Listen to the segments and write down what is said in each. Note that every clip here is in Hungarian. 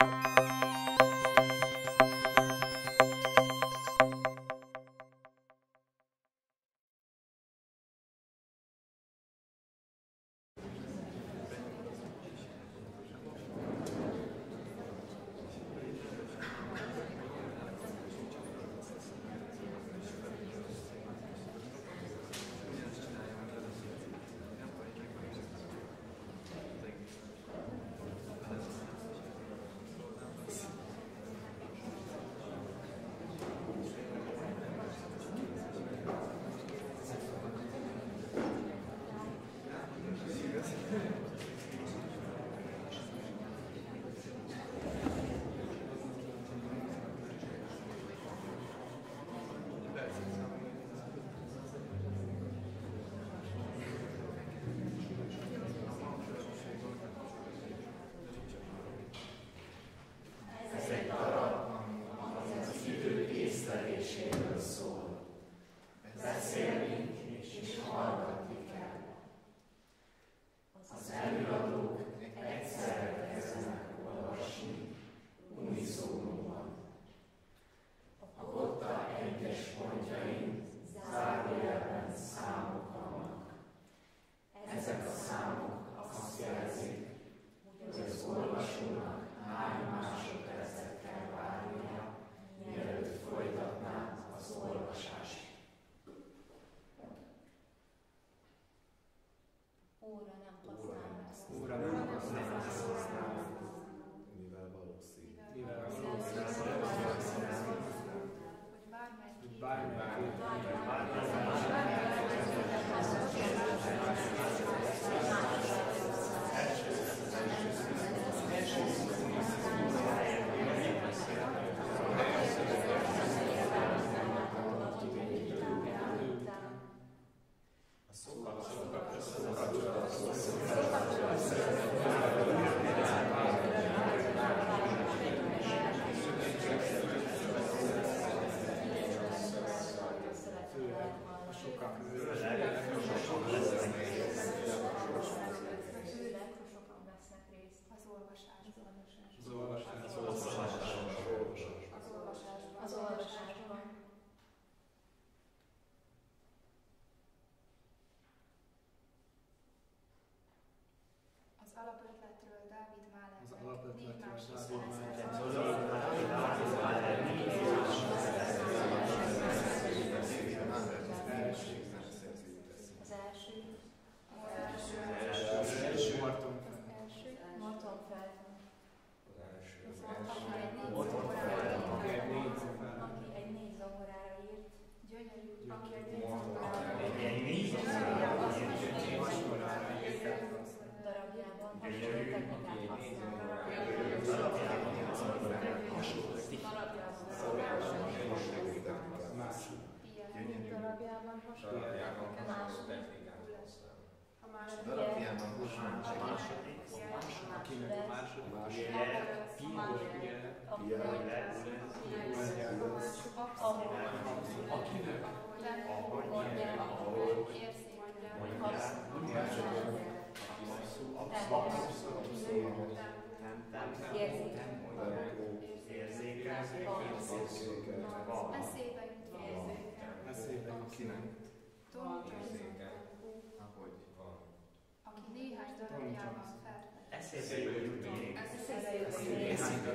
you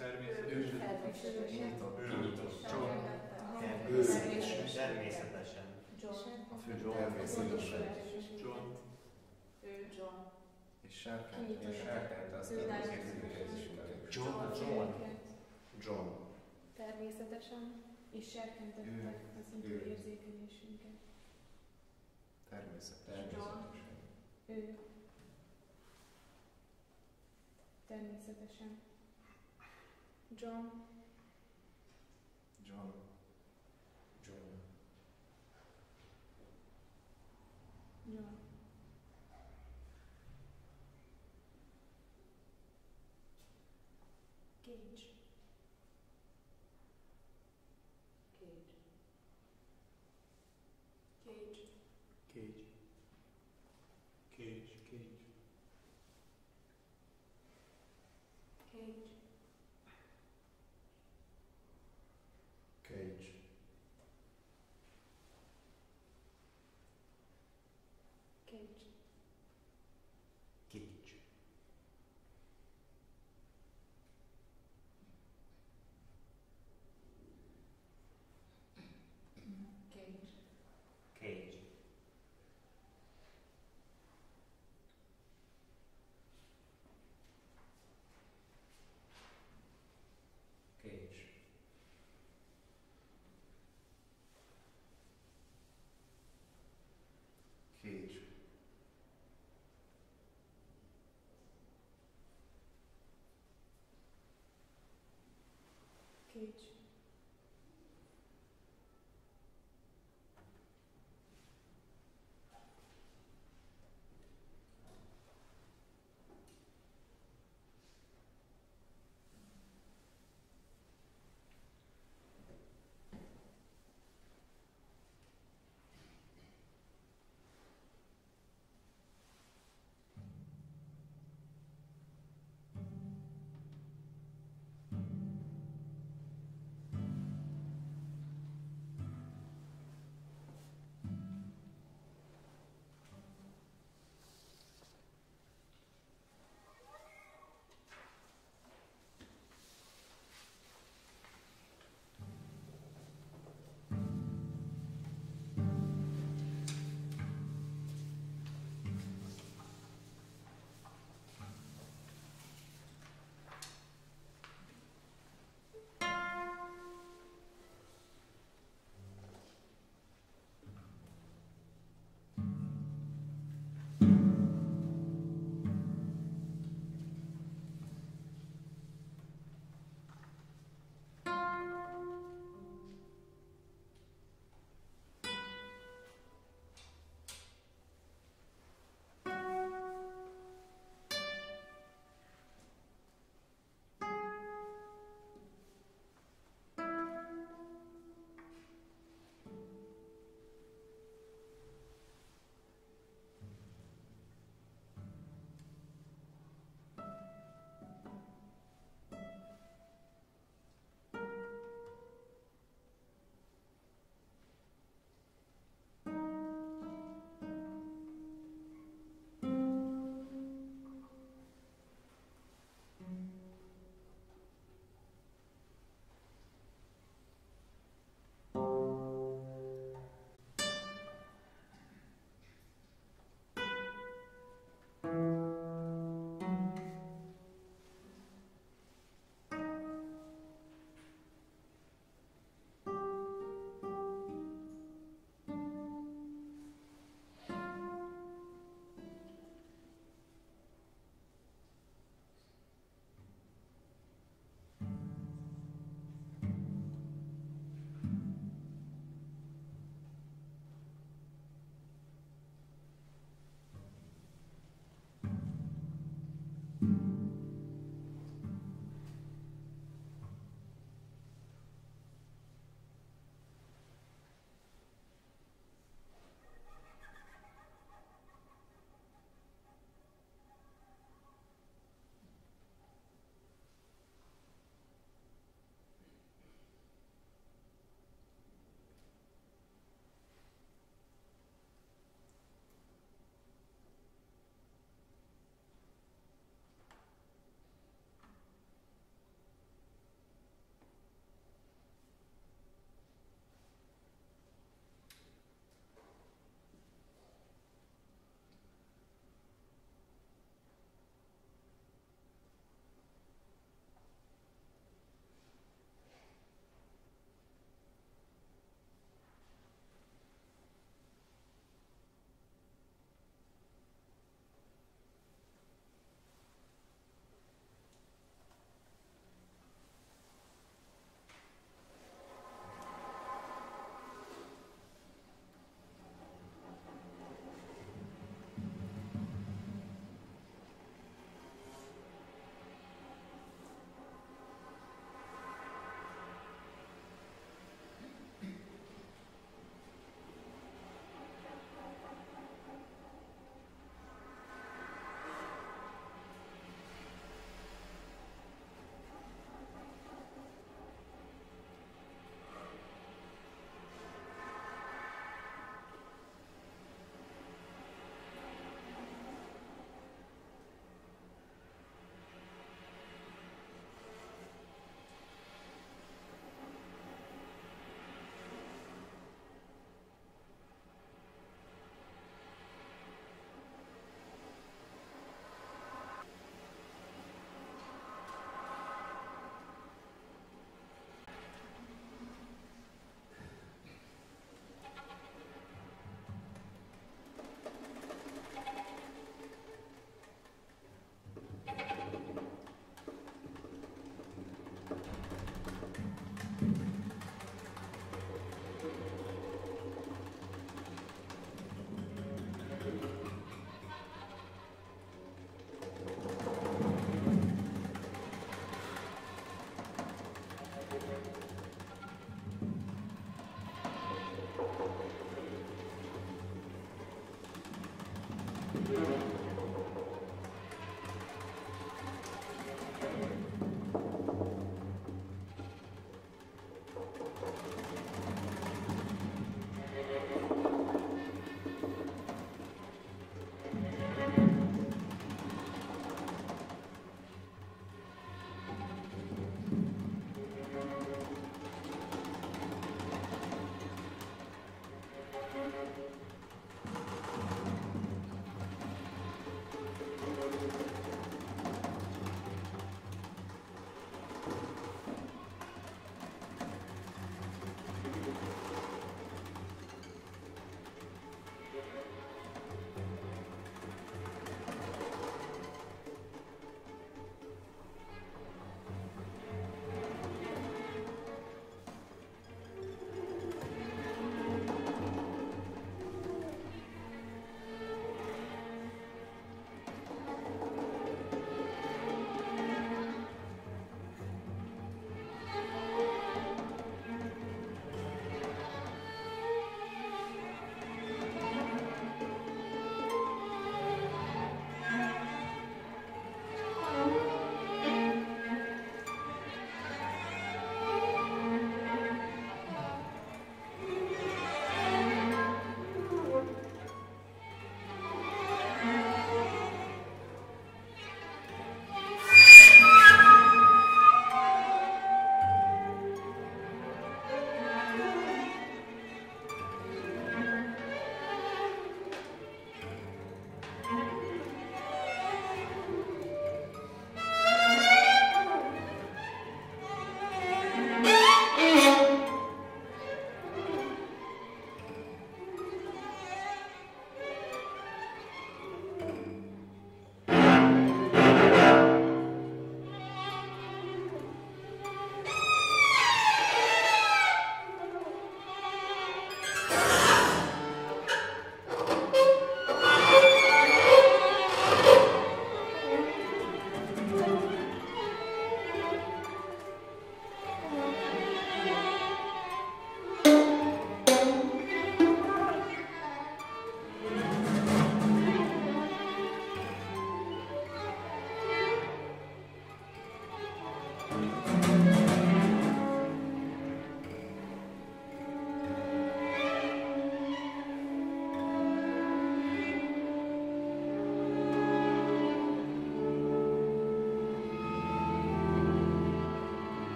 Természetesen. Kinyitott. Kinyitott. Természetesen. Természetesen. A fő természetesen. John. John. És sárkány. Kinyitott. És sárkányt azt Ő a nem. érzékelésünket. John. John. John. Természetesen, és serkentettek az intő ő. érzékelésünket. Természetesen. Természetesen. Ő. Természetesen. John. John. John. John. Cage.